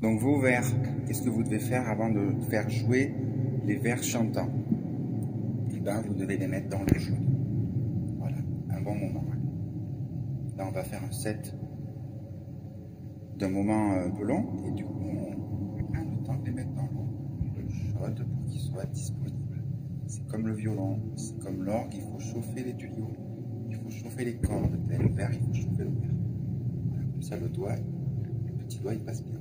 Donc vos vers, qu'est-ce que vous devez faire avant de faire jouer les vers chantants? Eh bien, vous devez les mettre dans le jeu. Voilà, un bon moment. Là, on va faire un set d'un moment un peu long, et du coup, on prend le temps de les mettre dans l'eau chaude pour qu'ils soient disponibles. C'est comme le violon, c'est comme l'orgue, il faut chauffer les tuyaux, il faut chauffer les cordes, le verre, il faut chauffer le verre. Comme ça, le doigt, le petit doigt, il passe bien.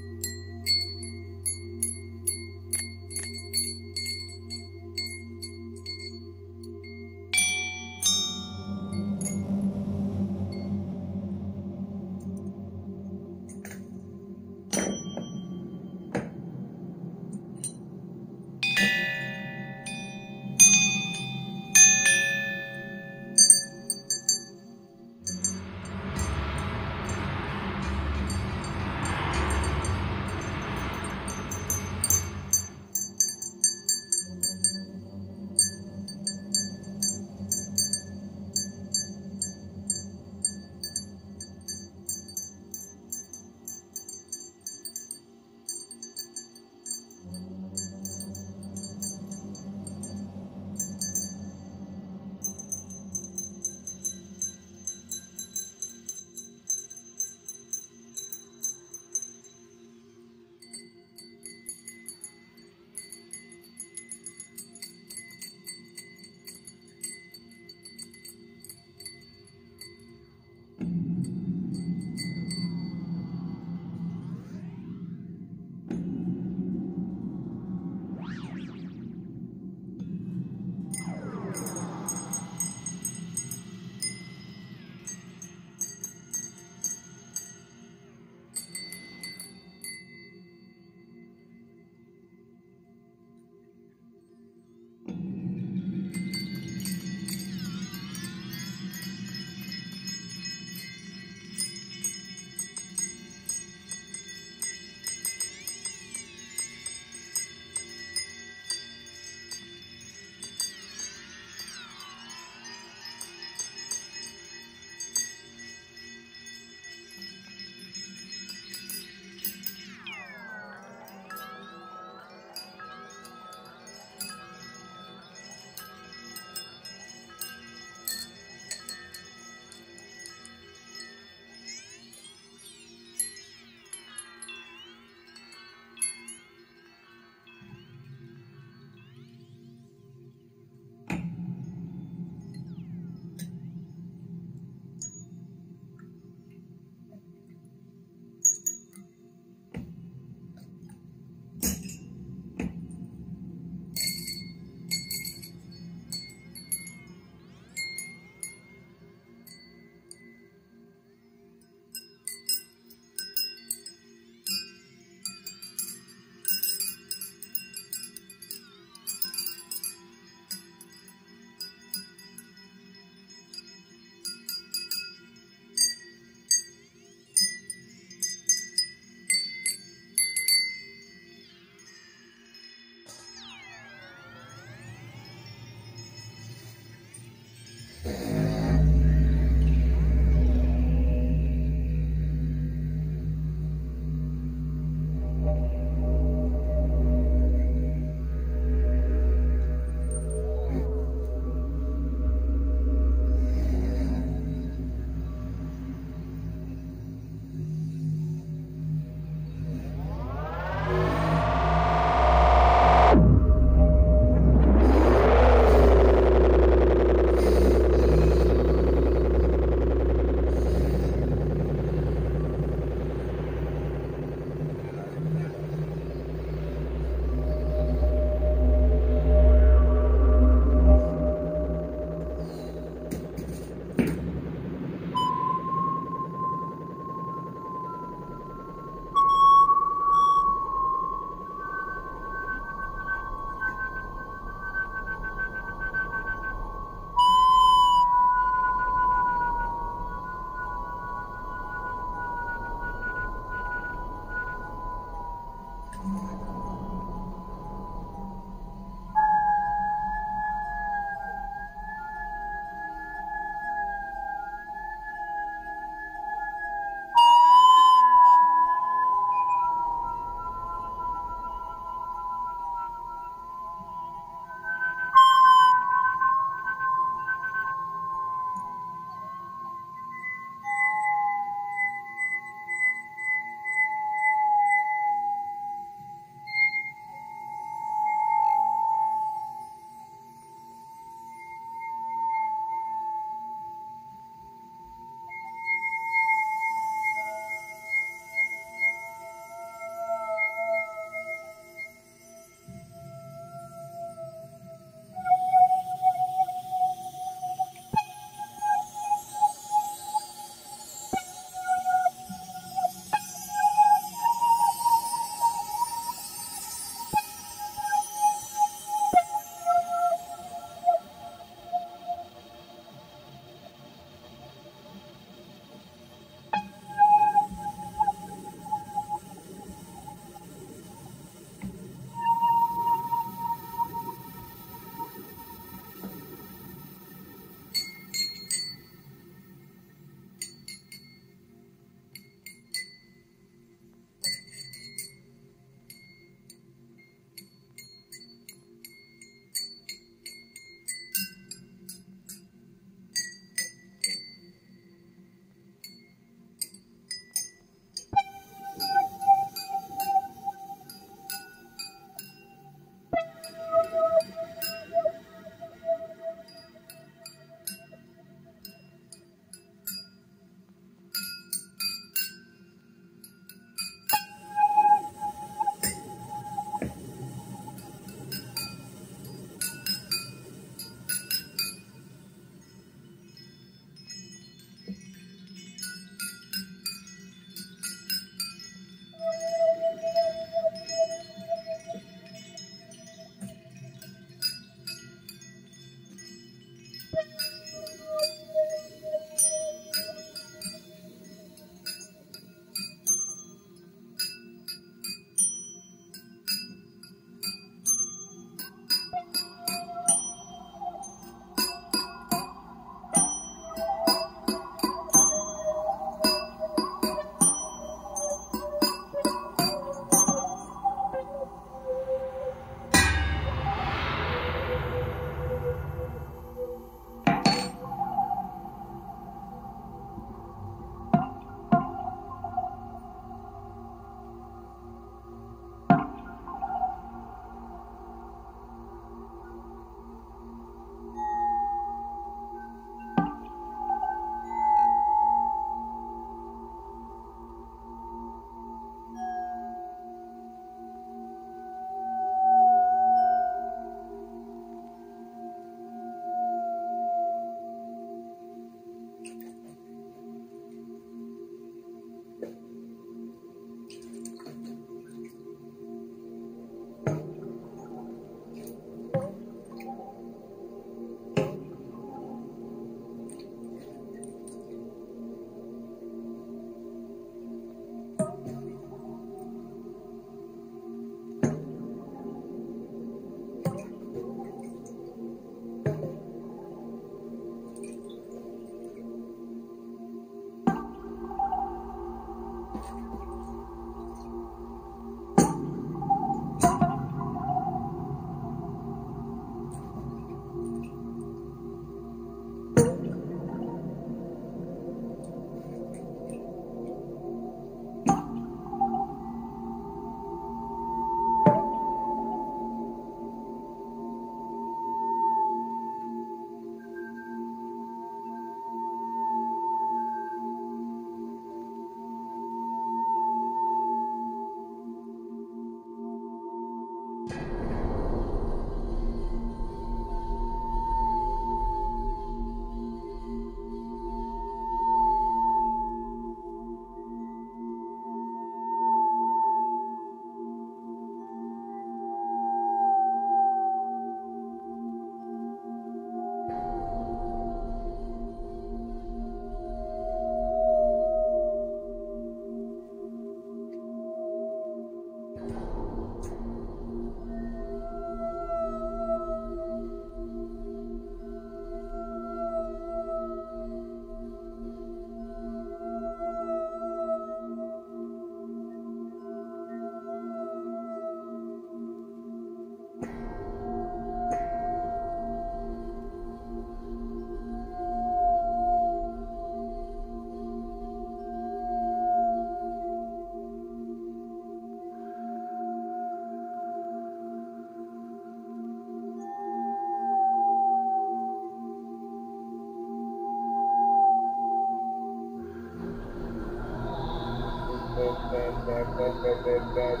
Thank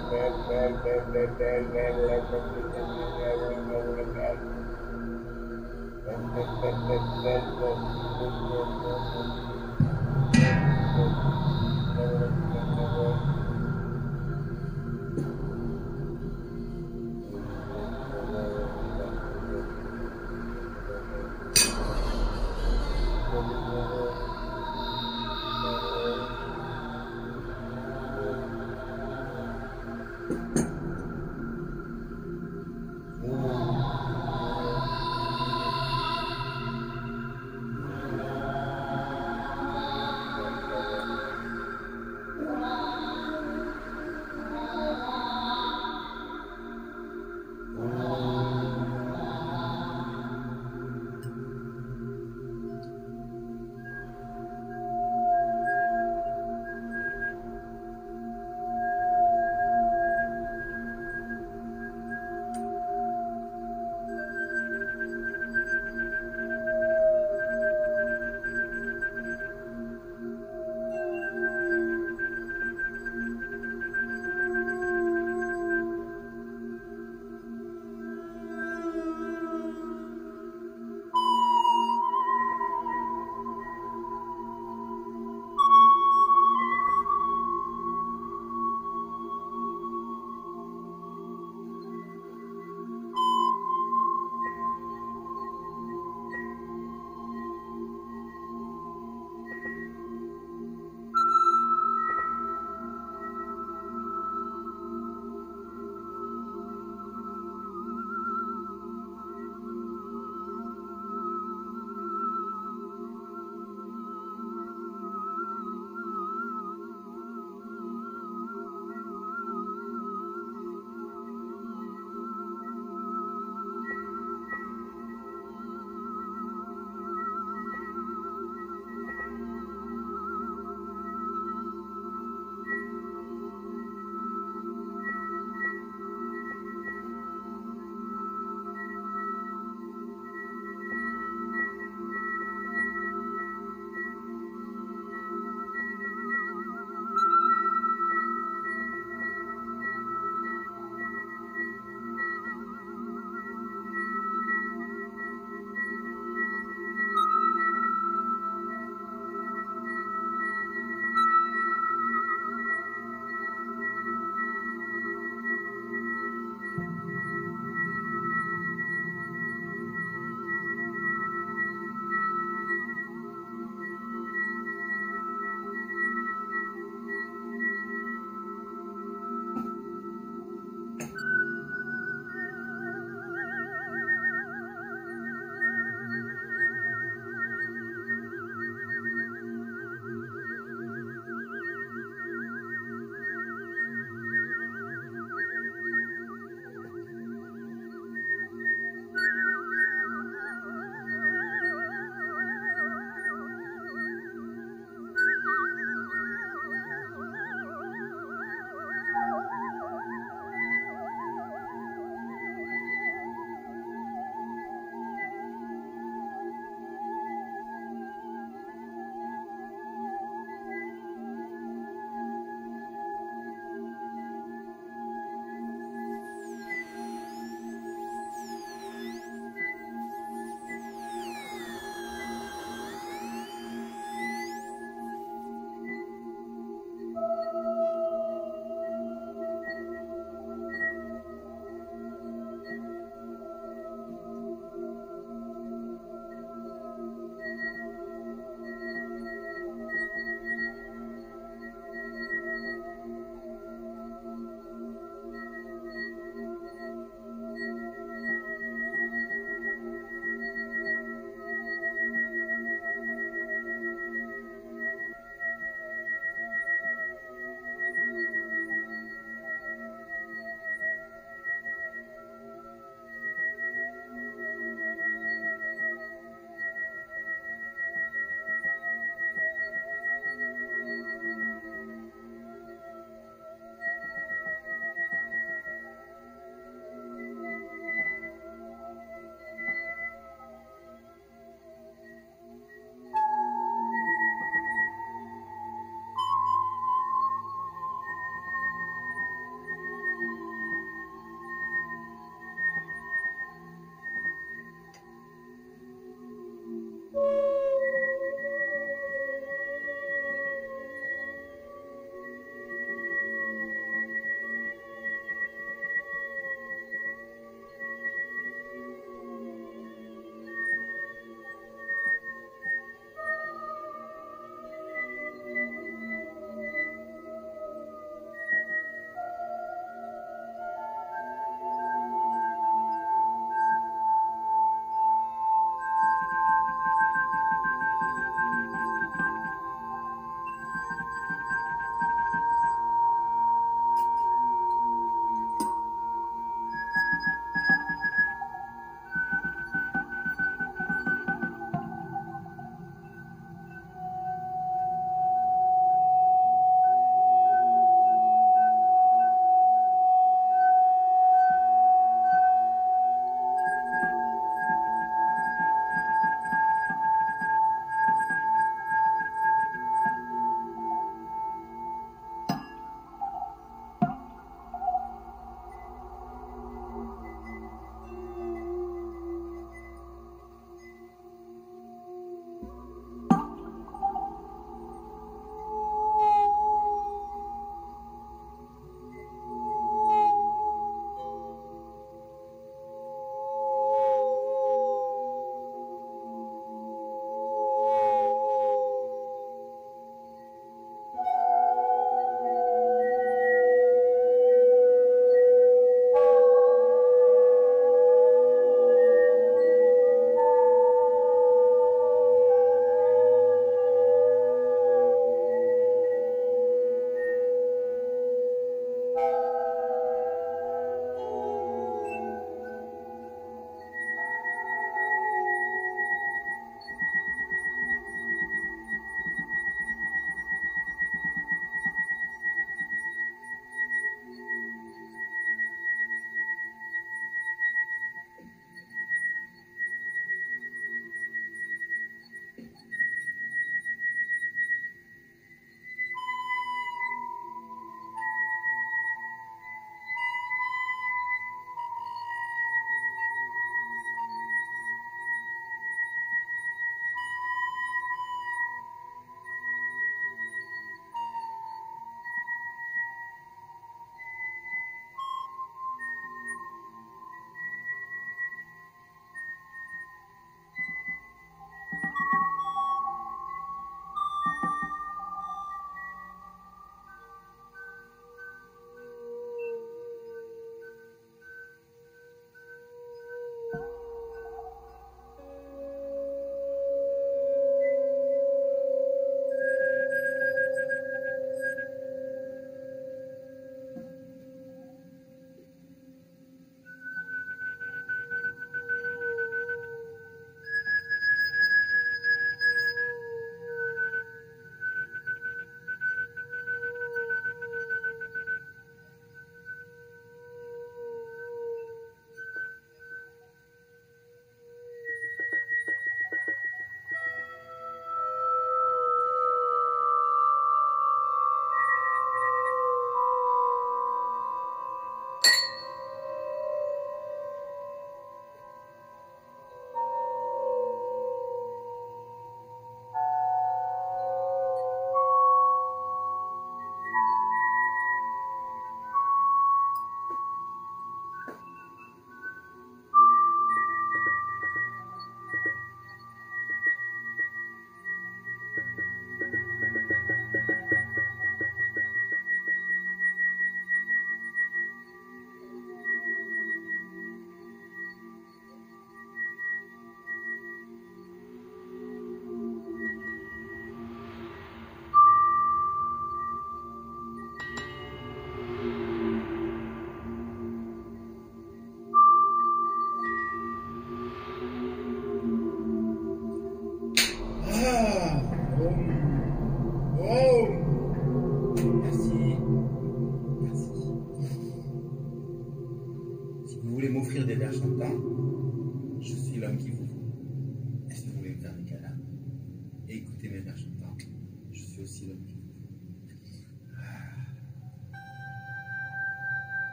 you.